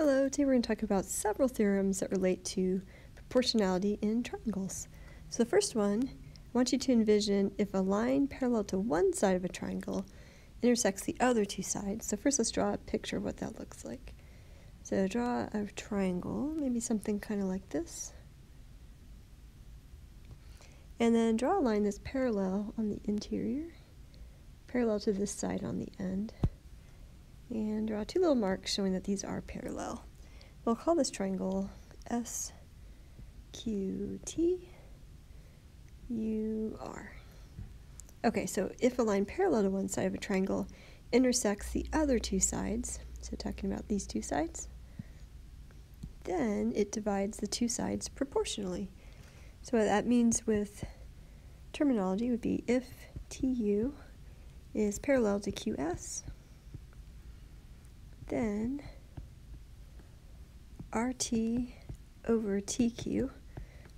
Hello, today we're going to talk about several theorems that relate to proportionality in triangles. So the first one, I want you to envision if a line parallel to one side of a triangle intersects the other two sides. So first let's draw a picture of what that looks like. So draw a triangle, maybe something kind of like this. And then draw a line that's parallel on the interior, parallel to this side on the end and draw two little marks showing that these are parallel. We'll call this triangle SQT UR. Okay, so if a line parallel to one side of a triangle intersects the other two sides, so talking about these two sides, then it divides the two sides proportionally. So what that means with terminology would be if TU is parallel to QS, then RT over TQ.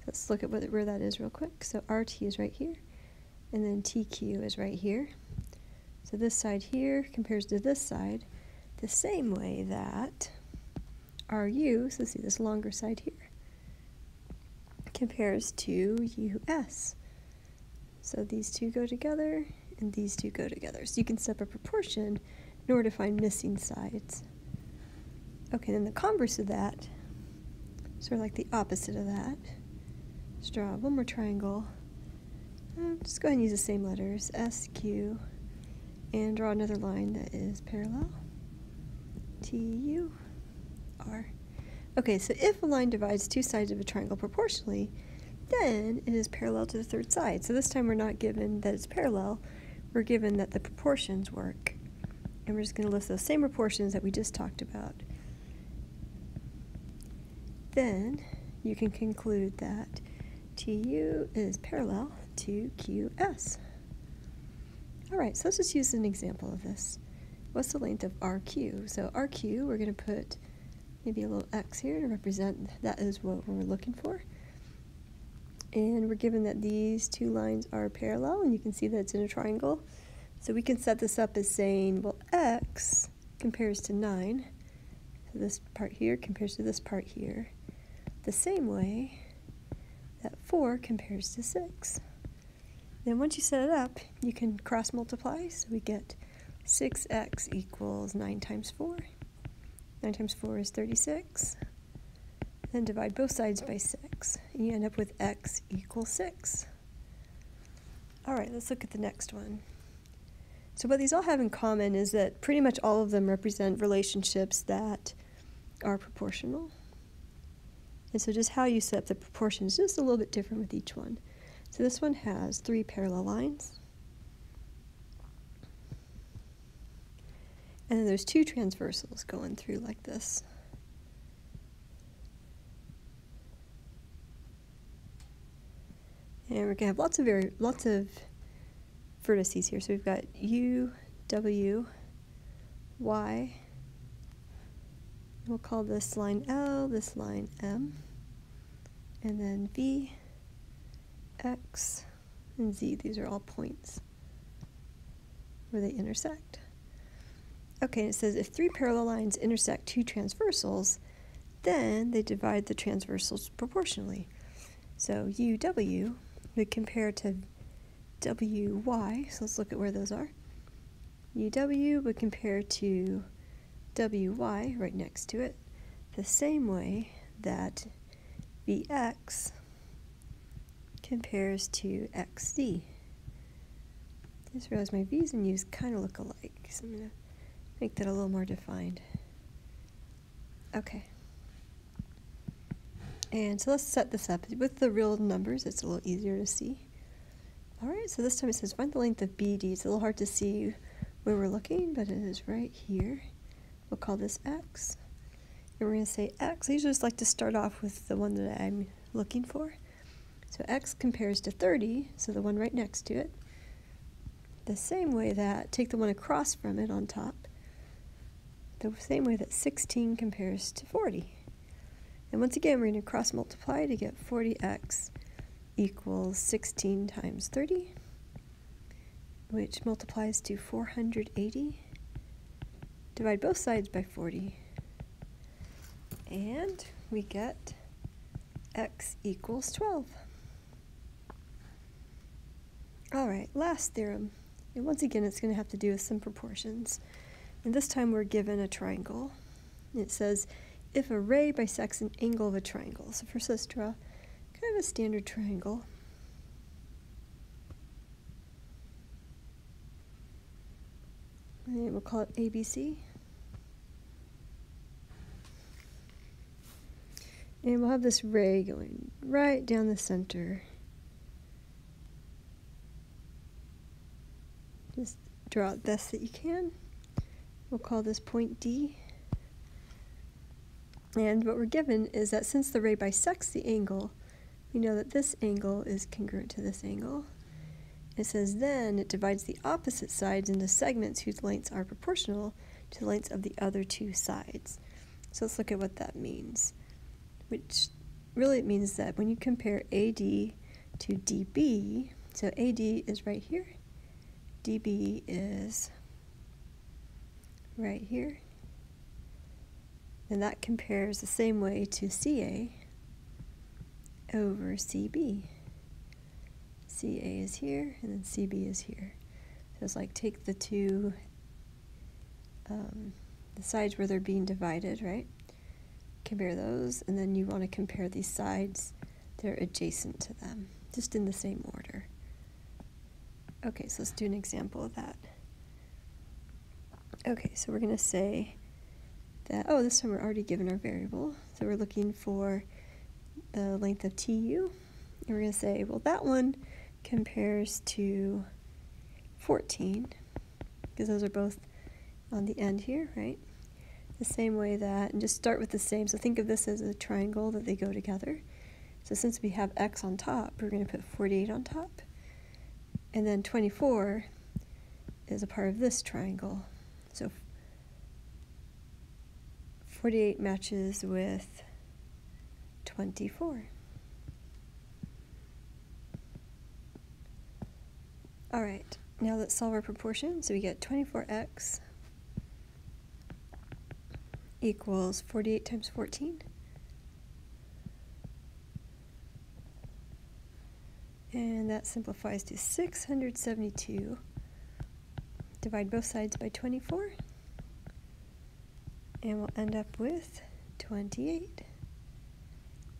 Let's look at where that is real quick. So RT is right here, and then TQ is right here. So this side here compares to this side the same way that RU, so see this longer side here, compares to US. So these two go together, and these two go together. So you can set up a proportion order to find missing sides. Okay, then the converse of that, sort of like the opposite of that, let's draw one more triangle. Uh, just go ahead and use the same letters, S, Q, and draw another line that is parallel. T, U, R. Okay, so if a line divides two sides of a triangle proportionally, then it is parallel to the third side. So this time we're not given that it's parallel, we're given that the proportions work. And we're just going to list those same proportions that we just talked about. Then you can conclude that TU is parallel to QS. All right, so let's just use an example of this. What's the length of RQ? So RQ, we're going to put maybe a little X here to represent that is what we're looking for. And we're given that these two lines are parallel, and you can see that it's in a triangle. So we can set this up as saying, well, X compares to 9. So this part here compares to this part here the same way that 4 compares to 6. Then once you set it up, you can cross multiply, so we get 6x equals 9 times 4. 9 times 4 is 36. Then divide both sides by 6, and you end up with x equals 6. All right, let's look at the next one. So what these all have in common is that pretty much all of them represent relationships that are proportional. And so just how you set up the proportions is just a little bit different with each one. So this one has three parallel lines. And then there's two transversals going through like this. And we're to have lots of very lots of vertices here. So we've got U, W, Y, We'll call this line L, this line M, and then V, X, and Z. These are all points where they intersect. Okay, it says if three parallel lines intersect two transversals, then they divide the transversals proportionally. So UW would compare to WY, so let's look at where those are. UW would compare to wy right next to it the same way that vx compares to xz. Just realized my v's and u's kind of look alike, so I'm going to make that a little more defined. Okay. And so let's set this up. With the real numbers, it's a little easier to see. Alright, so this time it says find the length of BD. It's a little hard to see where we're looking, but it is right here. We'll call this x. And we're going to say x. I usually just like to start off with the one that I'm looking for. So x compares to 30, so the one right next to it. The same way that, take the one across from it on top, the same way that 16 compares to 40. And once again, we're going to cross multiply to get 40x equals 16 times 30, which multiplies to 480. Divide both sides by 40. And we get x equals 12. All right, last theorem. And once again, it's going to have to do with some proportions. And this time we're given a triangle. It says, if a ray bisects an angle of a triangle. So first let's draw of a standard triangle. And we'll call it ABC. And we'll have this ray going right down the center. Just draw it best that you can. We'll call this point D. And what we're given is that since the ray bisects the angle, we know that this angle is congruent to this angle. It says then it divides the opposite sides into segments whose lengths are proportional to the lengths of the other two sides. So let's look at what that means which really it means that when you compare AD to DB, so AD is right here, DB is right here, and that compares the same way to CA over CB. CA is here, and then CB is here. So it's like take the two, um, the sides where they're being divided, right? compare those, and then you want to compare these sides that are adjacent to them, just in the same order. Okay, so let's do an example of that. Okay, so we're going to say that, oh, this time we're already given our variable, so we're looking for the length of TU, and we're going to say, well, that one compares to 14, because those are both on the end here, right? the same way that, and just start with the same. So think of this as a triangle that they go together. So since we have x on top, we're going to put 48 on top. And then 24 is a part of this triangle. So 48 matches with 24. All right, now let's solve our proportion. So we get 24x equals 48 times 14. And that simplifies to 672. Divide both sides by 24. And we'll end up with 28.